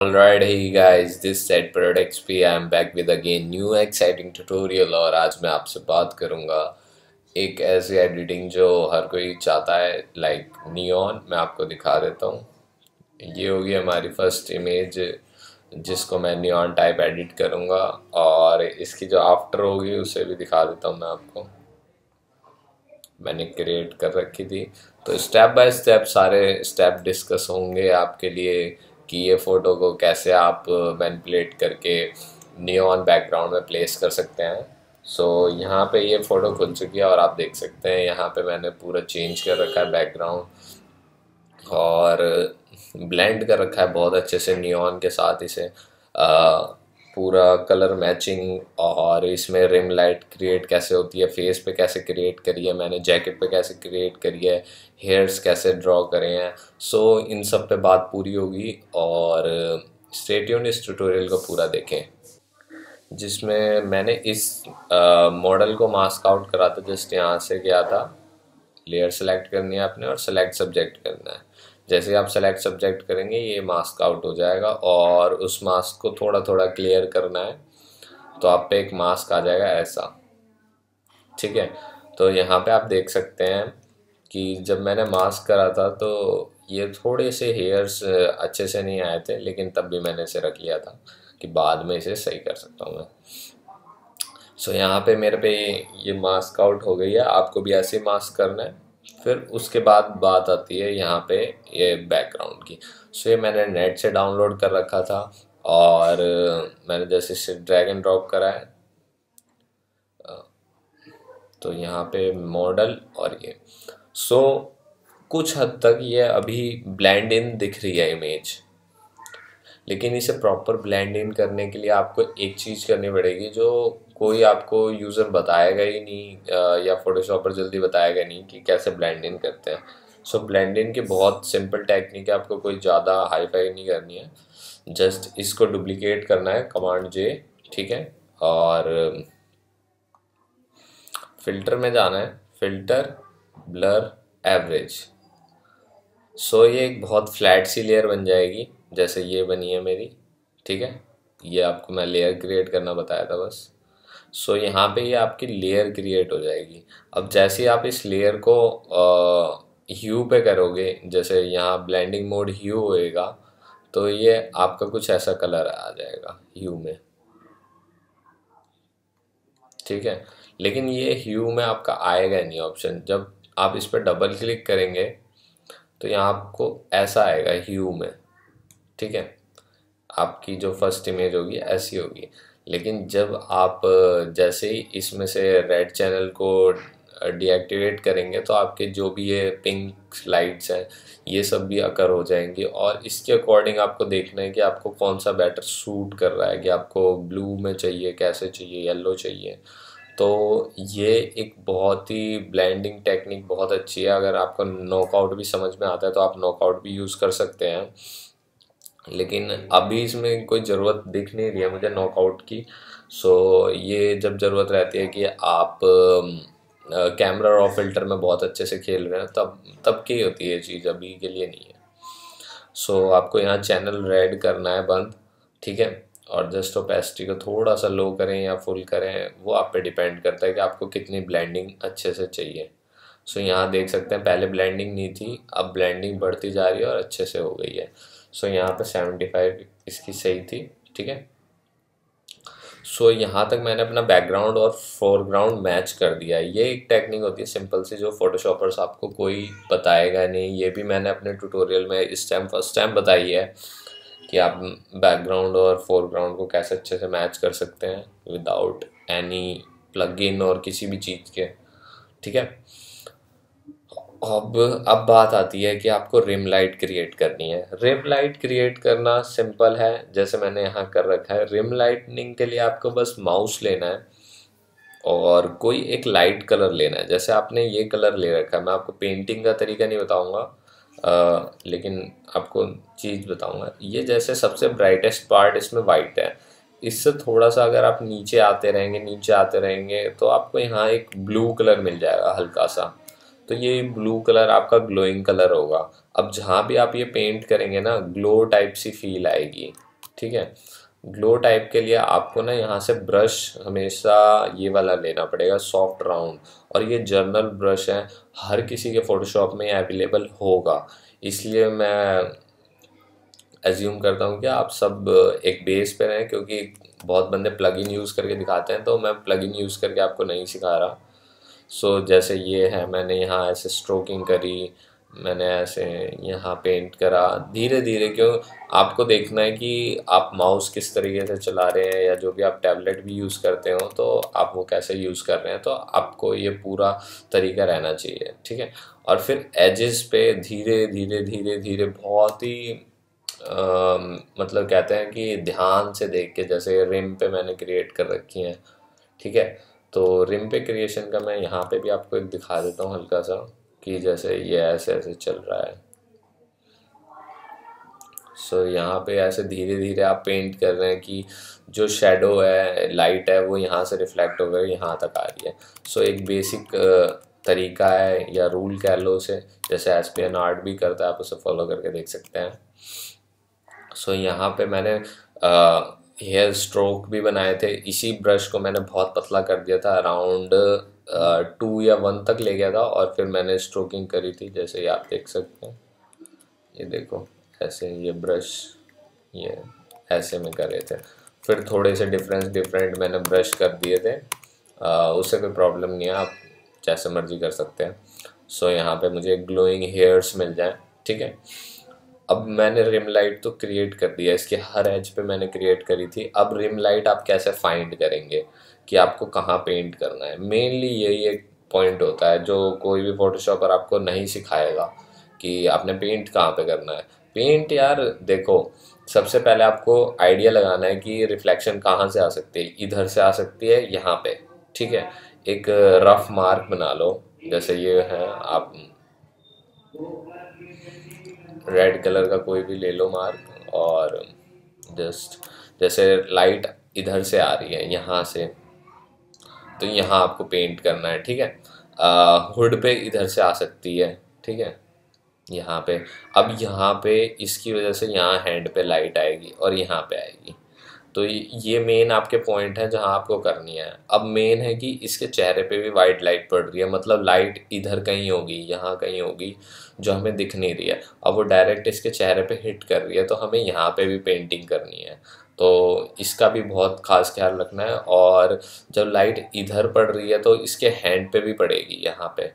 Alright, hey guys, this side Product XP. I am back with again new exciting tutorial और आज मैं आपसे बात करूँगा एक ऐसी एडिटिंग जो हर कोई चाहता है लाइक नियॉन मैं आपको दिखा देता हूँ। ये होगी हमारी फ़र्स्ट इमेज जिसको मैं नियॉन टाइप एडिट करूँगा और इसकी जो आफ्टर होगी उसे भी दिखा देता हूँ मैं आपको। मैंने क्रिएट कर रखी थी। तो स्टेप बाय स्टेप सारे स्टेप डिस्कस होंगे आपके लिए। कि ये फ़ोटो को कैसे आप मैनिपुलेट करके नियॉन बैकग्राउंड में प्लेस कर सकते हैं। सो so, यहाँ पे ये फ़ोटो खुल चुकी है और आप देख सकते हैं यहाँ पे मैंने पूरा चेंज कर रखा है बैकग्राउंड और ब्लेंड कर रखा है बहुत अच्छे से नियॉन के साथ इसे। आ, पूरा कलर मैचिंग और इसमें रिम लाइट क्रिएट कैसे होती है फेस पे कैसे क्रिएट करी है मैंने जैकेट पे कैसे क्रिएट करी है हेयर्स कैसे ड्रॉ करे हैं। सो so, इन सब पे बात पूरी होगी और स्टेट्यून इस ट्यूटोरियल को पूरा देखें। जिसमें मैंने इस मॉडल को मास्क आउट करा था जस्ट यहाँ से गया था। लेयर सेलेक्ट करनी है आपने और सेलेक्ट सब्जेक्ट करना है। जैसे आप सेलेक्ट सब्जेक्ट करेंगे ये मास्क आउट हो जाएगा और उस मास्क को थोड़ा थोड़ा क्लियर करना है तो आप पे एक मास्क आ जाएगा ऐसा। ठीक है? तो यहाँ पे आप देख सकते हैं कि जब मैंने मास्क करा था तो ये थोड़े से हेयर्स अच्छे से नहीं आए थे लेकिन तब भी मैंने इसे रख लिया था कि बाद में इसे सही कर सकता हूँ मैं। सो so, यहाँ पे मेरे पे ये मास्क आउट हो गई है आपको भी ऐसे मास्क करना है। फिर उसके बाद बात आती है यहाँ पे ये बैकग्राउंड की। सो ये मैंने नेट से डाउनलोड कर रखा था और मैंने जैसे इसे ड्रैग एंड ड्रॉप करा है। तो यहाँ पे मॉडल और ये। सो कुछ हद तक ये अभी ब्लैंड इन दिख रही है इमेज लेकिन इसे प्रॉपर ब्लैंड इन करने के लिए आपको एक चीज़ करनी पड़ेगी जो कोई आपको यूज़र बताएगा ही नहीं या फोटोशॉपर जल्दी बताएगा नहीं कि कैसे ब्लेंड इन करते हैं। सो ब्लेंड इन की बहुत सिंपल टेक्निक है, आपको कोई ज़्यादा हाई फाई नहीं करनी है। जस्ट इसको डुप्लीकेट करना है कमांड जे ठीक है? और फ़िल्टर में जाना है फ़िल्टर ब्लर एवरेज सो ये एक बहुत फ्लैट सी लेयर बन जाएगी। जैसे ये बनी है मेरी ठीक है? ये आपको मैं लेयर क्रिएट करना बताया था बस। सो so, यहाँ पे ये आपकी लेयर क्रिएट हो जाएगी। अब जैसे ही आप इस लेयर को ह्यू पे करोगे जैसे यहाँ ब्लेंडिंग मोड ह्यू होएगा तो ये आपका कुछ ऐसा कलर आ जाएगा ह्यू में। ठीक है? लेकिन ये ह्यू में आपका आएगा नहीं ऑप्शन जब आप इस पर डबल क्लिक करेंगे तो यहाँ आपको ऐसा आएगा ह्यू में। ठीक है? आपकी जो फ़र्स्ट इमेज होगी, ऐसी होगी। लेकिन जब आप, जैसे ही इसमें से रेड चैनल को डीएक्टिवेट करेंगे तो आपके जो भी ये पिंक लाइट्स हैं, ये सब भी अकर हो जाएँगी। और इसके अकॉर्डिंग आपको देखना है कि आपको कौन सा बैटर सूट कर रहा है, कि आपको ब्लू में चाहिए, कैसे चाहिए येलो चाहिए। तो ये एक बहुत ही ब्लेंडिंग टेक्निक बहुत अच्छी है। अगर आपको नॉकआउट भी समझ में आता है तो आप नॉकआउट भी यूज़ कर सकते हैं। लेकिन अभी इसमें कोई ज़रूरत दिख नहीं रही है मुझे नॉकआउट की। सो ये जब ज़रूरत रहती है कि आप कैमरा और फ़िल्टर में बहुत अच्छे से खेल रहे हैं तब तब की होती है चीज़ अभी के लिए नहीं है। सो आपको यहाँ चैनल रेड करना है बंद ठीक है? और जस्ट ओपेसिटी को थोड़ा सा लो करें या फुल करें वो आप पे डिपेंड करता है कि आपको कितनी ब्लेंडिंग अच्छे से चाहिए। सो so, यहाँ देख सकते हैं पहले ब्लेंडिंग नहीं थी अब ब्लेंडिंग बढ़ती जा रही है और अच्छे से हो गई है। सो so, यहाँ पे सेवेंटी फाइव इसकी सही थी ठीक है? सो so, यहाँ तक मैंने अपना बैकग्राउंड और फोरग्राउंड मैच कर दिया ये एक टेक्निक होती है सिंपल सी जो फोटोशॉपर्स आपको कोई बताएगा नहीं। ये भी मैंने अपने ट्यूटोरियल में इस टाइम फ़र्स्ट टाइम बताई है कि आप बैकग्राउंड और फोरग्राउंड को कैसे अच्छे से मैच कर सकते हैं विदाउट एनी प्लग इन और किसी भी चीज़ के ठीक है? अब अब बात आती है कि आपको रिम लाइट क्रिएट करनी है। रिम लाइट क्रिएट करना सिंपल है, जैसे मैंने यहाँ कर रखा है। रिम लाइटनिंग के लिए आपको बस माउस लेना है और कोई एक लाइट कलर लेना है। जैसे आपने ये कलर ले रखा है, मैं आपको पेंटिंग का तरीका नहीं बताऊँगा लेकिन आपको चीज़ बताऊँगा। ये जैसे सबसे ब्राइटेस्ट पार्ट इसमें वाइट है। इससे थोड़ा सा अगर आप नीचे आते रहेंगे, नीचे आते रहेंगे तो आपको यहाँ एक ब्लू कलर मिल जाएगा हल्का सा। तो ये ब्लू कलर आपका ग्लोइंग कलर होगा। अब जहाँ भी आप ये पेंट करेंगे ना ग्लो टाइप सी फील आएगी। ठीक है? ग्लो टाइप के लिए आपको ना यहाँ से ब्रश हमेशा ये वाला लेना पड़ेगा सॉफ्ट राउंड और ये जर्नल ब्रश है, हर किसी के फ़ोटोशॉप में अवेलेबल होगा। इसलिए मैं एज्यूम करता हूँ कि आप सब एक बेस पे रहें, क्योंकि बहुत बंदे प्लगइन यूज़ करके दिखाते हैं तो मैं प्लगइन यूज़ करके आपको नहीं सिखा रहा। सो so, जैसे ये है मैंने यहाँ ऐसे स्ट्रोकिंग करी मैंने ऐसे यहाँ पेंट करा धीरे धीरे क्यों? आपको देखना है कि आप माउस किस तरीके से चला रहे हैं या जो भी आप टैबलेट भी यूज़ करते हो तो आप वो कैसे यूज़ कर रहे हैं? तो आपको ये पूरा तरीका रहना चाहिए ठीक है? और फिर एजेस पे धीरे धीरे धीरे धीरे बहुत ही आ, मतलब कहते हैं कि ध्यान से देख के जैसे रिम पे मैंने क्रिएट कर रखी हैं ठीक है? तो रिम पे क्रिएशन का मैं यहाँ पे भी आपको एक दिखा देता हूँ हल्का सा कि जैसे ये ऐसे ऐसे चल रहा है। सो so, यहाँ पे ऐसे धीरे धीरे आप पेंट कर रहे हैं कि जो शेडो है लाइट है वो यहाँ से रिफ्लेक्ट होकर यहाँ तक आ रही है। सो so, एक बेसिक तरीका है या रूल कह लो उसे जैसे एस पी एन आर्ट भी करता है आप उसे फॉलो करके देख सकते हैं। सो so, यहाँ पे मैंने हेयर स्ट्रोक भी बनाए थे। इसी ब्रश को मैंने बहुत पतला कर दिया था अराउंड टू या वन तक ले गया था और फिर मैंने स्ट्रोकिंग करी थी, जैसे ये आप देख सकते हैं। ये देखो, ऐसे ये ब्रश ये ऐसे में कर रहे थे। फिर थोड़े से डिफरेंस डिफरेंट मैंने ब्रश कर दिए थे। उससे कोई प्रॉब्लम नहीं है, आप जैसे मर्ज़ी कर सकते हैं। सो यहाँ पे मुझे ग्लोइंग हेयर्स मिल जाए, ठीक है? अब मैंने रिम लाइट तो क्रिएट कर दिया, इसके हर एज पे मैंने क्रिएट करी थी। अब रिम लाइट आप कैसे फाइंड करेंगे कि आपको कहाँ पेंट करना है? मेनली यही एक पॉइंट होता है, जो कोई भी फोटोशॉपर आपको नहीं सिखाएगा कि आपने पेंट कहाँ पे करना है। पेंट यार, देखो, सबसे पहले आपको आइडिया लगाना है कि रिफ्लेक्शन कहाँ से आ सकती है। इधर से आ सकती है, यहाँ पे, ठीक है? एक रफ मार्क बना लो, जैसे ये है, आप रेड कलर का कोई भी ले लो मार्क और जस्ट जैसे लाइट इधर से आ रही है, यहाँ से। तो यहाँ आपको पेंट करना है, ठीक है? हुड पे इधर से आ सकती है, ठीक है? यहाँ पे। अब यहाँ पे इसकी वजह से यहाँ हैंड पे लाइट आएगी और यहाँ पे आएगी। तो ये मेन आपके पॉइंट है जहाँ आपको करनी है। अब मेन है कि इसके चेहरे पे भी वाइट लाइट पड़ रही है मतलब लाइट इधर कहीं होगी, यहाँ कहीं होगी, जो हमें दिख नहीं रही है। अब वो डायरेक्ट इसके चेहरे पे हिट कर रही है तो हमें यहाँ पे भी पेंटिंग करनी है। तो इसका भी बहुत खास ख्याल रखना है और जब लाइट इधर पड़ रही है तो इसके हैंड पे भी पड़ेगी यहाँ पे।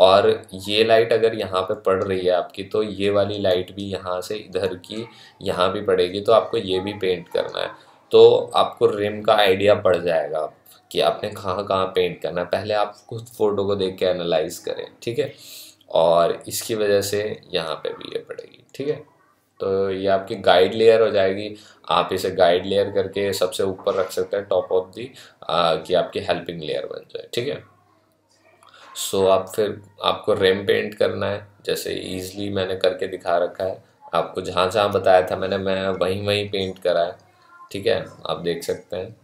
और ये लाइट अगर यहाँ पे पड़ रही है आपकी तो ये वाली लाइट भी यहाँ से इधर की, यहाँ भी पड़ेगी तो आपको ये भी पेंट करना है। तो आपको रिम का आइडिया पड़ जाएगा कि आपने कहाँ कहाँ पेंट करना पहले आप खुद फ़ोटो को देख के एनालाइज करें ठीक है? और इसकी वजह से यहाँ पे भी ये पड़ेगी ठीक है? तो ये आपकी गाइड लेयर हो जाएगी। आप इसे गाइड लेयर करके सबसे ऊपर रख सकते हैं टॉप ऑफ़ दी कि आपकी हेल्पिंग लेयर बन जाए ठीक है? सो so, आप फिर आपको रेम पेंट करना है जैसे ईजली मैंने करके दिखा रखा है। आपको जहाँ जहाँ बताया था मैंने मैं वहीं वहीं पेंट करा है। ठीक है? आप देख सकते हैं।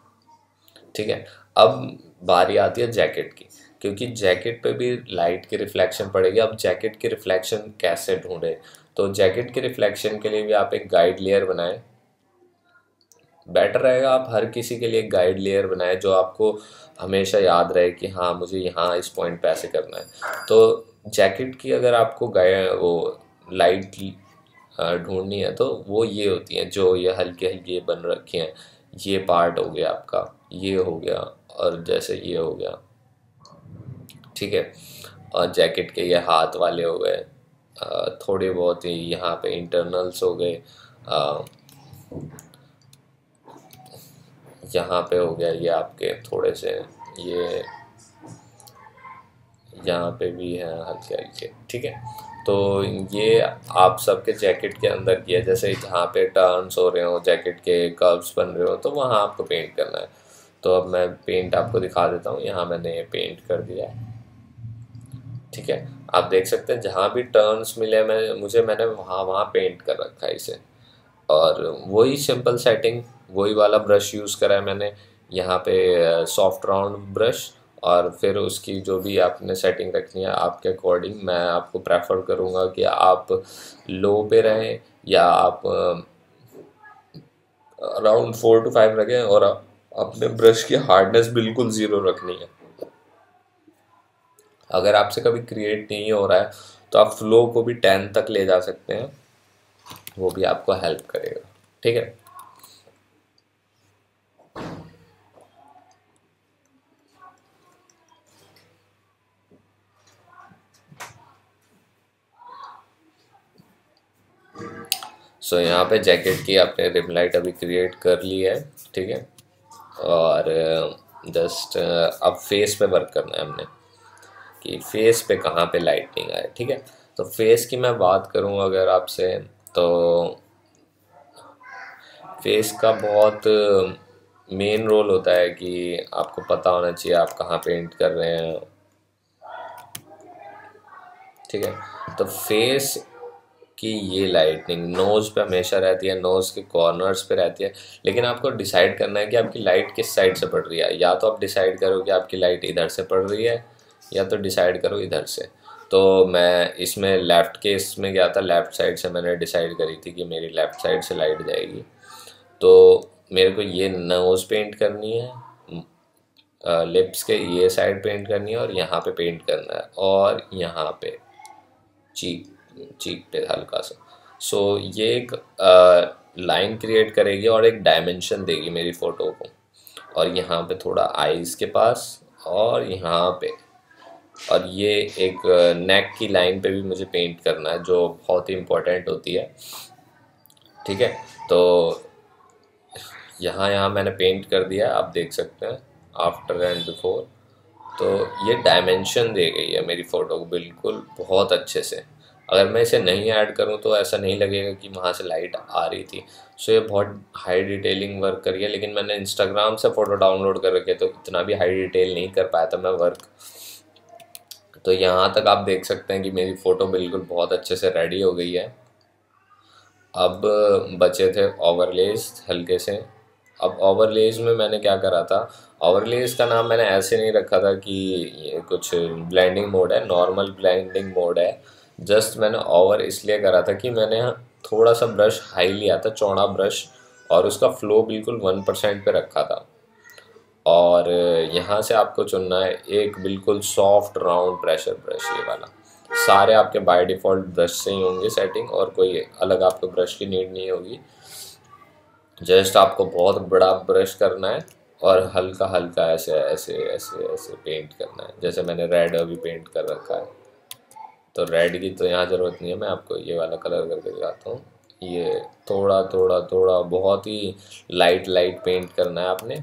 ठीक है? अब बारी आती है जैकेट की, क्योंकि जैकेट पे भी लाइट की रिफ्लेक्शन पड़ेगी। अब जैकेट की रिफ्लेक्शन कैसे ढूंढे? तो जैकेट के रिफ्लेक्शन के लिए भी आप एक गाइड लेयर बनाएँ। बेटर रहेगा आप हर किसी के लिए गाइड लेयर बनाए जो आपको हमेशा याद रहे कि हाँ मुझे यहाँ इस पॉइंट पे ऐसे करना है। तो जैकेट की अगर आपको वो लाइट ढूंढनी है तो वो ये होती हैं, जो ये हल्के हल्के बन रखे हैं, ये पार्ट हो गया आपका, ये हो गया, और जैसे ये हो गया। ठीक है? और जैकेट के ये हाथ वाले हो गए थोड़े बहुत ही यहाँ पे इंटरनल्स हो गए यहाँ पे हो गया ये आपके थोड़े से, ये यहाँ पे भी है हल्के हल्के। ठीक है? तो ये आप सबके जैकेट के अंदर किया जैसे जहाँ पे टर्न्स हो रहे हो, जैकेट के कर्व्स बन रहे हो तो वहाँ आपको पेंट करना है। तो अब मैं पेंट आपको दिखा देता हूँ, यहाँ मैंने ये पेंट कर दिया है। ठीक है? आप देख सकते हैं, जहाँ भी टर्न्स मिले, मैं, मुझे मैंने वहाँ वहाँ पेंट कर रखा है इसे। और वही सिंपल सेटिंग वही वाला ब्रश यूज़ करा है मैंने। यहाँ पे सॉफ्ट राउंड ब्रश और फिर उसकी जो भी आपने सेटिंग रखनी है, आपके अकॉर्डिंग मैं आपको प्रेफर करूँगा कि आप लो पे रहें या आप अराउंड फोर टू फाइव रखें और अपने ब्रश की हार्डनेस बिल्कुल ज़ीरो रखनी है। अगर आपसे कभी क्रिएट नहीं हो रहा है तो आप फ्लो को भी टेन तक ले जा सकते हैं, वो भी आपको हेल्प करेगा। ठीक है? सो so, यहाँ पे जैकेट की आपने रिम लाइट अभी क्रिएट कर ली है ठीक है? और जस्ट अब फेस पे वर्क करना है हमने कि फेस पे कहाँ पे लाइटनिंग आए ठीक है? तो फेस की मैं बात करूँ अगर आपसे तो फेस का बहुत मेन रोल होता है कि आपको पता होना चाहिए आप कहाँ पेंट कर रहे हैं। ठीक है? तो फेस कि ये लाइटनिंग नोज़ पे हमेशा रहती है नोज़ के कॉर्नर्स पे रहती है। लेकिन आपको डिसाइड करना है कि आपकी लाइट किस साइड से पड़ रही है। या तो आप डिसाइड करो कि आपकी लाइट इधर से पड़ रही है, या तो डिसाइड करो इधर से। तो मैं इसमें लेफ़्ट केस में गया था लेफ़्ट साइड से मैंने डिसाइड करी थी कि मेरी लेफ़्ट साइड से लाइट जाएगी। तो मेरे को ये नोज़ पेंट करनी है लिप्स के ये साइड पेंट करनी है और यहाँ पे पेंट करना है और यहाँ पे। चीक चीक पे हल्का सा। सो so, ये एक लाइन क्रिएट करेगी और एक डायमेंशन देगी मेरी फ़ोटो को। और यहाँ पे थोड़ा आईज़ के पास और यहाँ पे। और ये एक नेक की लाइन पे भी मुझे पेंट करना है जो बहुत ही इम्पोर्टेंट होती है। ठीक है? तो यहाँ यहाँ मैंने पेंट कर दिया आप देख सकते हैं आफ्टर एंड बिफोर तो ये डायमेंशन दे गई है मेरी फ़ोटो को बिल्कुल बहुत अच्छे से। अगर मैं इसे नहीं ऐड करूँ तो ऐसा नहीं लगेगा कि वहाँ से लाइट आ रही थी। सो ये बहुत हाई डिटेलिंग वर्क करी है, लेकिन मैंने इंस्टाग्राम से फ़ोटो डाउनलोड कर रखे तो इतना भी हाई डिटेल नहीं कर पाया था मैं वर्क तो यहाँ तक आप देख सकते हैं कि मेरी फ़ोटो बिल्कुल बहुत अच्छे से रेडी हो गई है। अब बचे थे ओवरलेज हल्के से। अब ओवरलेज में मैंने क्या करा था? ओवरलेज का नाम मैंने ऐसे नहीं रखा था कि ये कुछ ब्लेंडिंग मोड है नॉर्मल ब्लेंडिंग मोड है। जस्ट मैंने ओवर इसलिए करा था कि मैंने थोड़ा सा ब्रश हाई लिया था, चौड़ा ब्रश और उसका फ्लो बिल्कुल वन परसेंट पे रखा था। और यहाँ से आपको चुनना है एक बिल्कुल सॉफ्ट राउंड प्रेशर ब्रश ये वाला। सारे आपके बाय डिफ़ॉल्ट ब्रश से ही होंगे सेटिंग और कोई अलग आपको ब्रश की नीड नहीं होगी। जस्ट आपको बहुत बड़ा ब्रश करना है, और हल्का हल्का ऐसे ऐसे ऐसे ऐसे पेंट करना है। जैसे मैंने रेड अभी पेंट कर रखा है। तो रेड की तो यहाँ ज़रूरत नहीं है, मैं आपको ये वाला कलर करके दिखाता हूँ। ये थोड़ा थोड़ा थोड़ा बहुत ही लाइट लाइट पेंट करना है आपने।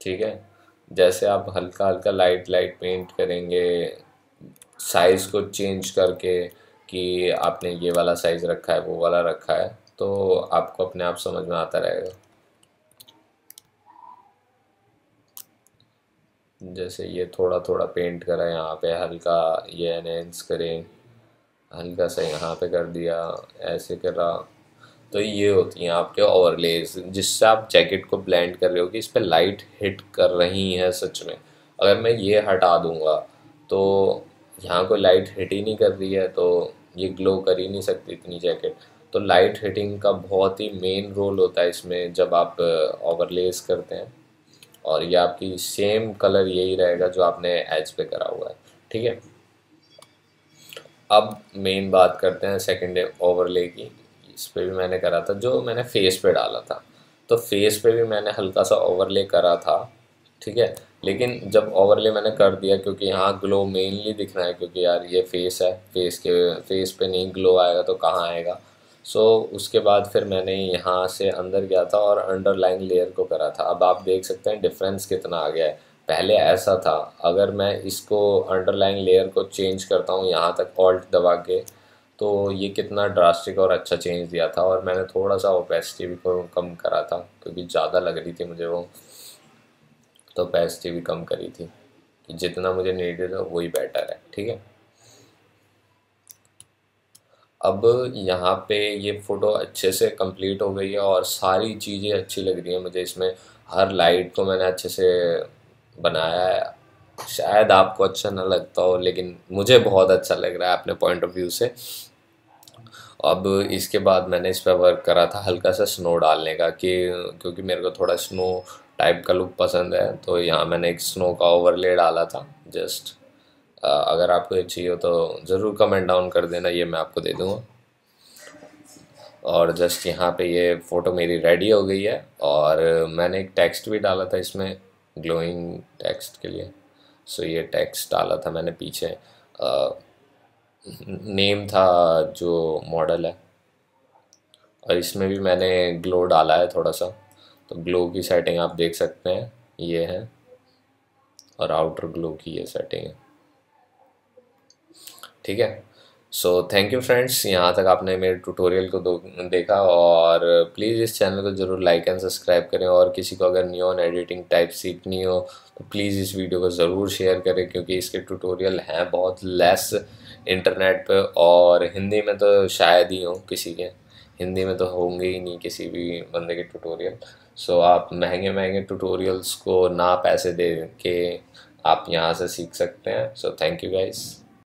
ठीक है? जैसे आप हल्का हल्का लाइट लाइट पेंट करेंगे साइज़ को चेंज करके कि आपने ये वाला साइज़ रखा है, वो वाला रखा है तो आपको अपने आप समझ में आता रहेगा। जैसे ये थोड़ा थोड़ा पेंट करा, यहाँ पे हल्का ये एनहेंस करें, हल्का सा यहाँ पे कर दिया, ऐसे करा तो ये होती हैं आपके ओवरलेज जिससे आप जैकेट को ब्लेंड कर रहे हो कि इस पर लाइट हिट कर रही है सच में। अगर मैं ये हटा दूँगा तो यहाँ कोई लाइट हिट ही नहीं कर रही है तो ये ग्लो कर ही नहीं सकती इतनी जैकेट तो लाइट हिटिंग का बहुत ही मेन रोल होता है इसमें जब आप ओवरलेस करते हैं। और ये आपकी सेम कलर यही रहेगा जो आपने एज पे करा हुआ है। ठीक है? अब मेन बात करते हैं सेकेंड ओवरले की। इस पर भी मैंने करा था, जो मैंने फेस पे डाला था। तो फेस पे भी मैंने हल्का सा ओवरले करा था, ठीक है? लेकिन जब ओवरले मैंने कर दिया, क्योंकि यहाँ ग्लो मेनली दिख रहा है, क्योंकि यार ये फेस है फेस के फेस पे नहीं ग्लो आएगा तो कहाँ आएगा? सो so, उसके बाद फिर मैंने यहाँ से अंदर गया था और अंडरलाइन लेयर को करा था। अब आप देख सकते हैं डिफरेंस कितना आ गया है। पहले ऐसा था अगर मैं इसको अंडरलाइन लेयर को चेंज करता हूँ यहाँ तक ऑल्ट दबा के तो ये कितना ड्रास्टिक और अच्छा चेंज दिया था और मैंने थोड़ा सा ओपेसिटी भी कम करा था क्योंकि ज़्यादा लग रही थी मुझे वो। तो ओपेसिटी भी कम करी थी कि जितना मुझे नीडेड है वही बेटर है ठीक है? अब यहाँ पे ये फ़ोटो अच्छे से कंप्लीट हो गई है और सारी चीज़ें अच्छी लग रही हैं मुझे इसमें। हर लाइट को मैंने अच्छे से बनाया है। शायद आपको अच्छा ना लगता हो, लेकिन मुझे बहुत अच्छा लग रहा है अपने पॉइंट ऑफ़ व्यू से। अब इसके बाद मैंने इस पर वर्क करा था हल्का सा स्नो डालने का कि, क्योंकि मेरे को थोड़ा स्नो टाइप का लुक पसंद है तो यहाँ मैंने एक स्नो का ओवरले डाला था जस्ट अगर आपको ये चाहिए हो तो ज़रूर कमेंट डाउन कर देना ये मैं आपको दे दूँगा। और जस्ट यहाँ पे ये फ़ोटो मेरी रेडी हो गई है और मैंने एक टेक्स्ट भी डाला था इसमें ग्लोइंग टेक्स्ट के लिए। सो ये टेक्स्ट डाला था मैंने पीछे। आ, नेम था जो मॉडल है। और इसमें भी मैंने ग्लो डाला है थोड़ा सा। तो ग्लो की सेटिंग आप देख सकते हैं ये है। और आउटर ग्लो की ये सेटिंग है। ठीक है? सो थैंक यू फ्रेंड्स यहाँ तक आपने मेरे ट्यूटोरियल को देखा और प्लीज़ इस चैनल को ज़रूर लाइक एंड सब्सक्राइब करें और किसी को अगर न्यू ऑन एडिटिंग टाइप सीखनी हो तो प्लीज़ इस वीडियो को ज़रूर शेयर करें क्योंकि इसके ट्यूटोरियल हैं बहुत लेस इंटरनेट पे और हिंदी में तो शायद ही हों किसी के। हिंदी में तो होंगे ही नहीं किसी भी बंदे के ट्यूटोरियल सो आप महँगे महँगे ट्यूटोरियल्स को ना पैसे दे के आप यहाँ से सीख सकते हैं। So thank you guys